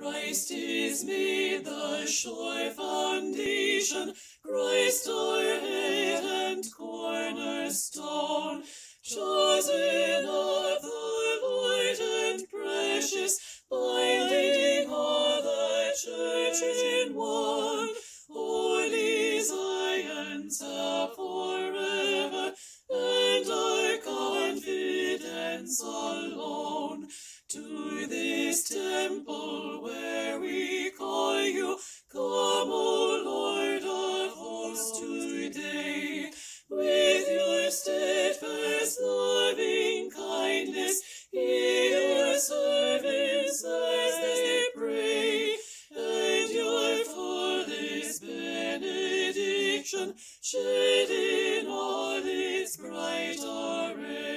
Christ is made the sure foundation, Christ our head and cornerstone, chosen of the Lord and precious, binding all the church in one. Holy Zion's a forever, and our confidence alone. To this temple resurrection, shed in all its bright array.